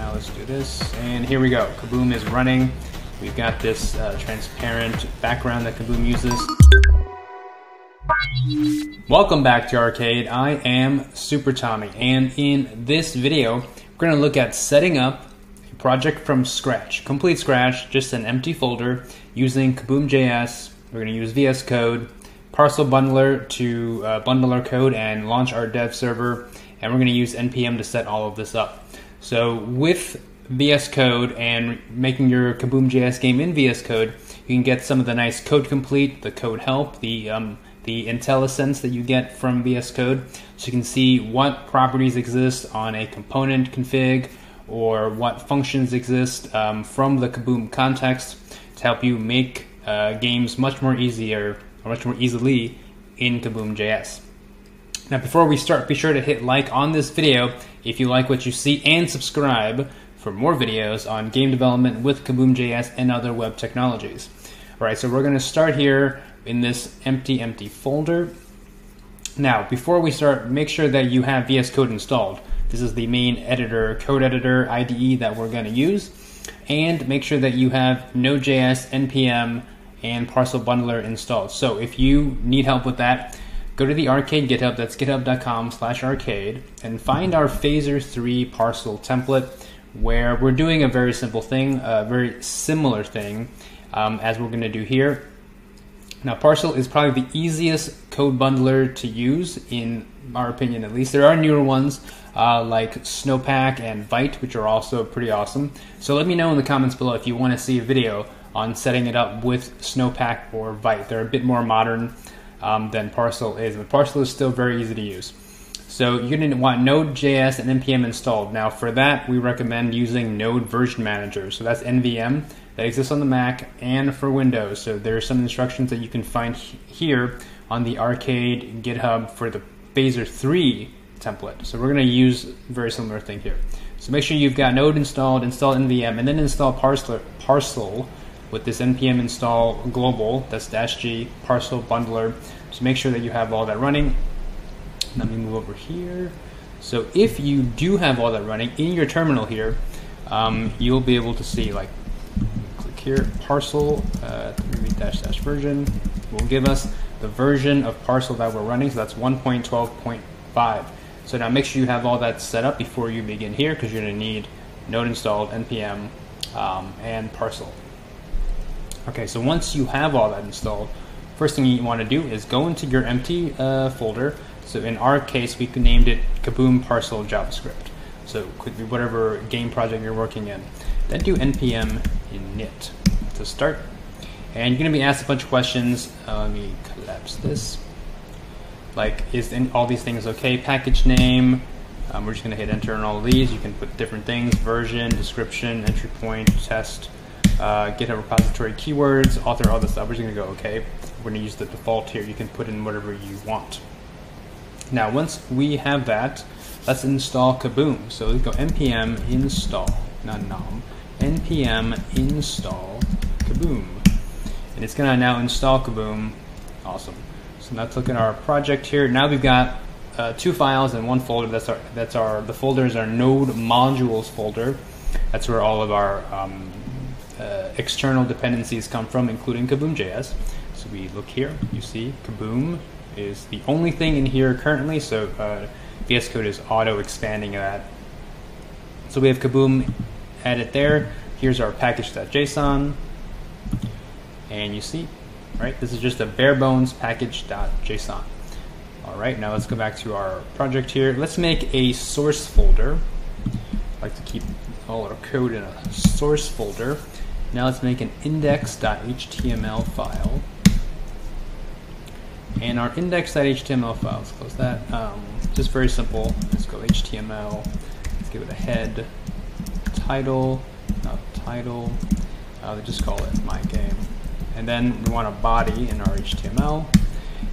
now let's do this. And here we go. Kaboom is running. We've got this uh, transparent background that Kaboom uses. Welcome back to Ourcade. I am Super Tommy, and in this video, we're going to look at setting up a project from scratch, complete scratch, just an empty folder using Kaboom.js. We're going to use VS Code, Parcel Bundler to uh, bundle our code and launch our dev server, and we're going to use npm to set all of this up. So with VS Code and making your Kaboom.js game in VS Code, you can get some of the nice code complete, the code help, the um, the IntelliSense that you get from VS Code. So you can see what properties exist on a component config or what functions exist um, from the Kaboom context to help you make uh, games much more easier or much more easily in Kaboom.js. Now before we start, be sure to hit like on this video if you like what you see and subscribe for more videos on game development with Kaboom.js and other web technologies. All right, so we're going to start here in this empty, empty folder. Now, before we start, make sure that you have VS Code installed. This is the main editor, code editor IDE that we're going to use. And make sure that you have Node.js, NPM, and Parcel Bundler installed. So if you need help with that, go to the Ourcade GitHub, that's github.com slash ourcade, and find our Phaser 3 parcel template where we're doing a very simple thing, a very similar thing um, as we're going to do here. Now, Parcel is probably the easiest code bundler to use, in our opinion at least. There are newer ones uh, like Snowpack and Vite, which are also pretty awesome. So let me know in the comments below if you want to see a video on setting it up with Snowpack or Vite. They're a bit more modern um, than Parcel is, but Parcel is still very easy to use. So you're going to want Node.js and NPM installed. Now for that, we recommend using Node Version Manager. So that's NVM that exists on the Mac and for Windows. So there are some instructions that you can find here on the Ourcade GitHub for the Phaser 3 template. So we're going to use a very similar thing here. So make sure you've got Node installed, install NVM, and then install Parcel, Parcel with this npm install global, that's dash g, Parcel Bundler. So make sure that you have all that running. Let me move over here. So if you do have all that running in your terminal here, um, you'll be able to see like click here, parcel uh, dash dash version will give us the version of parcel that we're running. So that's 1.12.5. So now make sure you have all that set up before you begin here because you're going to need node installed, npm, um, and parcel. Okay, so once you have all that installed, first thing you want to do is go into your empty uh, folder. So in our case, we named it Kaboom Parcel JavaScript. So it could be whatever game project you're working in. Then do npm init to start. And you're going to be asked a bunch of questions. Uh, let me collapse this. Like, is in, all these things okay? Package name. Um, we're just going to hit enter on all of these. You can put different things, version, description, entry point, test, uh, GitHub repository keywords, author, all this stuff. We're just to go okay. We're to use the default here. You can put in whatever you want. Now, once we have that, let's install Kaboom. So let's go npm install, not nom npm install kaboom. And it's gonna now install kaboom. Awesome. So let's look at our project here. Now we've got uh, two files in one folder. That's our that's our the folder is our node modules folder. That's where all of our um, uh, external dependencies come from, including Kaboom.js. So we look here, you see Kaboom is the only thing in here currently. So uh, VS Code is auto expanding that. So we have Kaboom added there. Here's our package.json. And you see, right, this is just a bare bones package.json. All right, now let's go back to our project here. Let's make a source folder. I like to keep all our code in a source folder. Now let's make an index.html file. And our index.html file, let's close that. Um, just very simple. Let's go HTML. Let's give it a head title, not title, uh, just call it my game. And then we want a body in our HTML.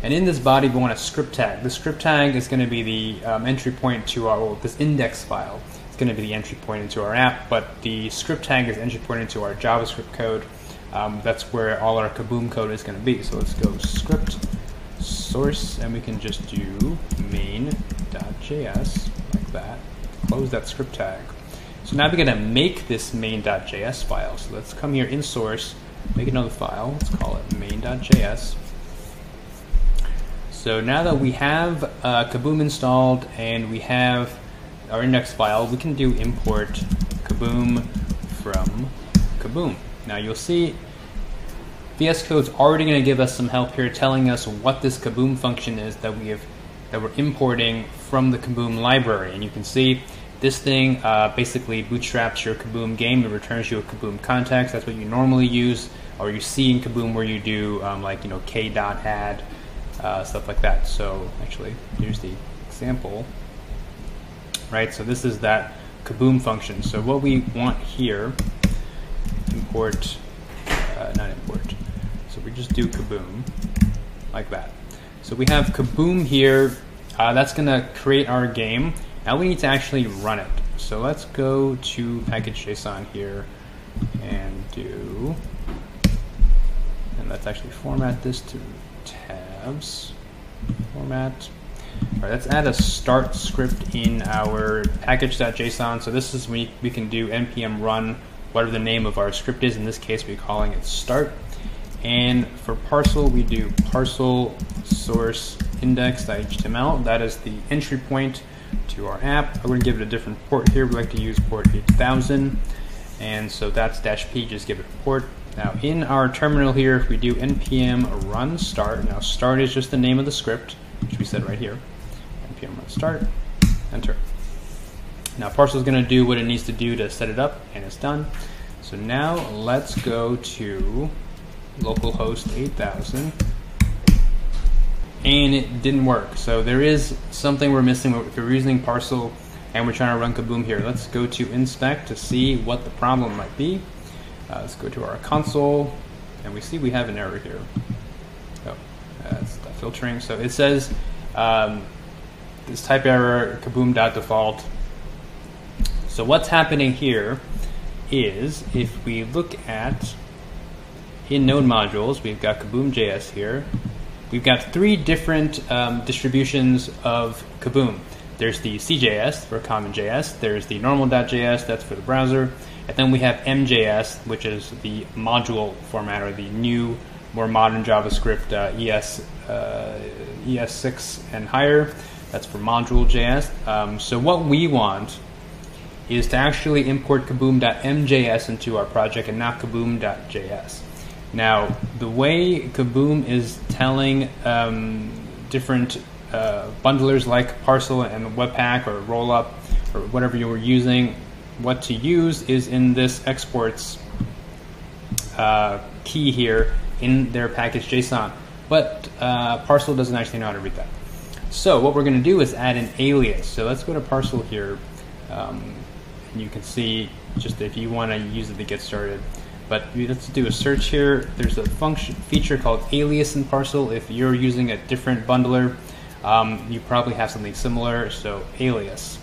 And in this body, we want a script tag. The script tag is going to be the um, entry point to our, well, this index file. Going to be the entry point into our app, but the script tag is entry point into our JavaScript code. Um, that's where all our Kaboom code is going to be. So let's go script source, and we can just do main.js like that. Close that script tag. So now we're going to make this main.js file. So let's come here in source, make another file. Let's call it main.js. So now that we have uh, Kaboom installed and we have our index file, we can do import Kaboom from Kaboom. Now you'll see VS Code's already going to give us some help here telling us what this Kaboom function is that we have that we're importing from the Kaboom library. And you can see this thing uh, basically bootstraps your Kaboom game. It returns you a Kaboom context. That's what you normally use, or you see in Kaboom where you do um, like you know k dot add uh, stuff like that. So actually, here's the example. Right. So this is that Kaboom function. So what we want here, import, uh, not import. So we just do Kaboom like that. So we have Kaboom here. Uh, that's going to create our game. Now we need to actually run it. So let's go to package.json here and do, and let's actually format this to tabs, format. All right, let's add a start script in our package.json. So this is we, we can do npm run, whatever the name of our script is. In this case, we're calling it start. And for parcel, we do parcel source index.html. That is the entry point to our app. I'm going to give it a different port here. We like to use port 8000. And so that's dash p, just give it a port. Now in our terminal here, if we do npm run start, now start is just the name of the script, which we said right here. npm run start, enter. Now parcel is going to do what it needs to do to set it up, and it's done. So now let's go to localhost 8000 and it didn't work. So there is something we're missing if we're using parcel and we're trying to run Kaboom here. Let's go to inspect to see what the problem might be. Uh, let's go to our console and we see we have an error here. Filtering. So it says um, this type error kaboom.default. So what's happening here is if we look at in node modules, we've got Kaboom.js here, we've got three different um, distributions of Kaboom. There's the CJS for CommonJS, there's the normal.js, that's for the browser, and then we have MJS, which is the module format or the new, more modern JavaScript uh, ES, uh, ES6 and higher. That's for module.js. Um, so what we want is to actually import kaboom.mjs into our project and not kaboom.js. Now, the way Kaboom is telling um, different uh, bundlers like Parcel and Webpack or Rollup or whatever you were using, what to use is in this exports uh, key here in their package JSON. But uh, Parcel doesn't actually know how to read that. So what we're going to do is add an alias. So let's go to Parcel here. Um, and you can see just if you want to use it to get started. But let's do a search here. There's a function feature called alias in Parcel. If you're using a different bundler, um, you probably have something similar. So alias,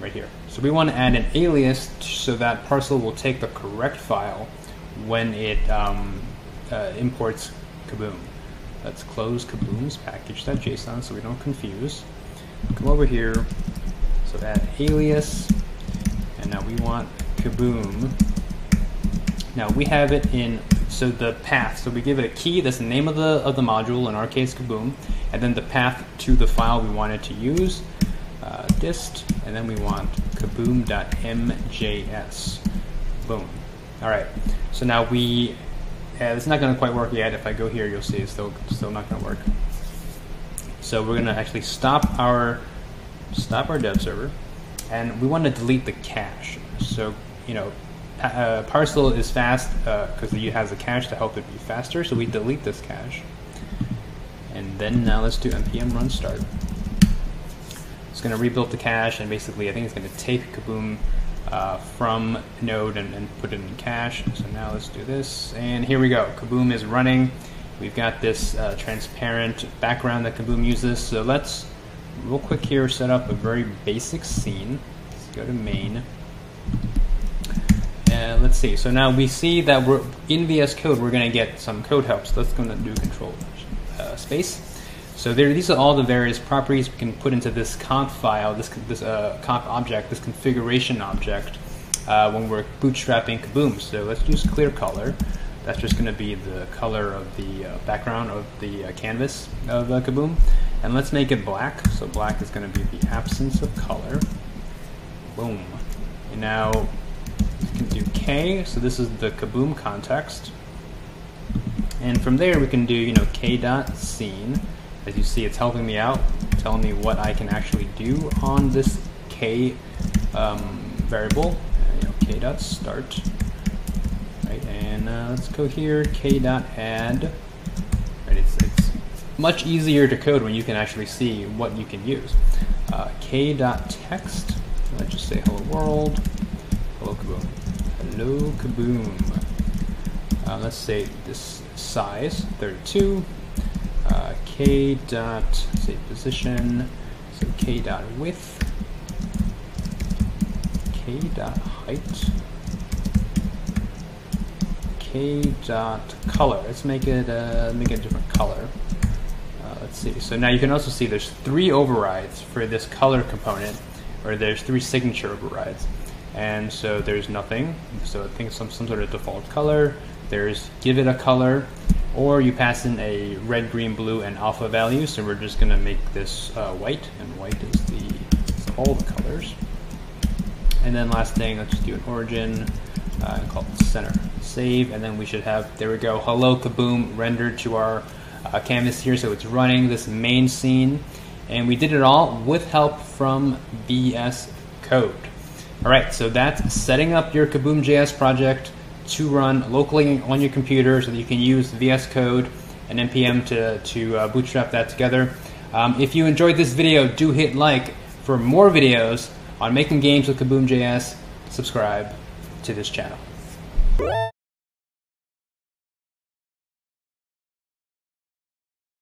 right here. So we want to add an alias so that Parcel will take the correct file when it um, uh, imports Kaboom. Let's close Kaboom's package.json so we don't confuse. Come over here. So add alias, and now we want Kaboom now we have it in so the path. So we give it a key. That's the name of the of the module. In our case, Kaboom, and then the path to the file we wanted to use. Uh, dist, and then we want kaboom.mjs. Boom. All right. So now we. Uh, it's not going to quite work yet. If I go here, you'll see it's still still not going to work. So we're going to actually stop our stop our dev server, and we want to delete the cache. So you know uh, parcel is fast because uh, it has a cache to help it be faster, so we delete this cache. And then now let's do npm run start. It's going to rebuild the cache, and basically I think it's going to take Kaboom uh, from node and, and, put it in cache. So now let's do this, and here we go. Kaboom is running. We've got this uh, transparent background that Kaboom uses. So let's real quick here set up a very basic scene. Let's go to main Uh, let's see. So now we see that we're in VS Code. We're going to get some code helps. Let's go and do control uh, space. So there, these are all the various properties we can put into this conf file, this this uh, conf object, this configuration object. uh, when we're bootstrapping Kaboom. So let's use clear color. That's just going to be the color of the uh, background of the uh, canvas of Kaboom. And let's make it black. So black is going to be the absence of color. Boom. And now we can do K. So this is the Kaboom context. And from there we can do, you know, K dot scene. As you see, it's helping me out, telling me what I can actually do on this K um, variable. You know, K dot start and uh, let's go here, k dot add. Right, it's, it's much easier to code when you can actually see what you can use. Uh, k dot text. Let's just say hello world. Hello kaboom. Hello kaboom. Uh, let's say this size 32. K dot say position. So k dot width. K dot height k dot color. Let's make it uh, make it a different color. Uh, let's see. So now you can also see there's three overrides for this color component, or there's three signature overrides. And so there's nothing. So I think some some sort of default color. There's give it a color, or you pass in a red, green, blue, and alpha value. So we're just gonna make this uh, white, and white is the all the colors. And then last thing, let's just do an origin uh, and call it center. Save, and then we should have, there we go, hello kaboom rendered to our uh, canvas here. So it's running this main scene. And we did it all with help from VS Code. All right, so that's setting up your Kaboom.js project to run locally on your computer so that you can use VS Code and NPM to, to uh, bootstrap that together. Um, if you enjoyed this video, do hit like. For more videos on making games with Kaboom.js, subscribe to this channel.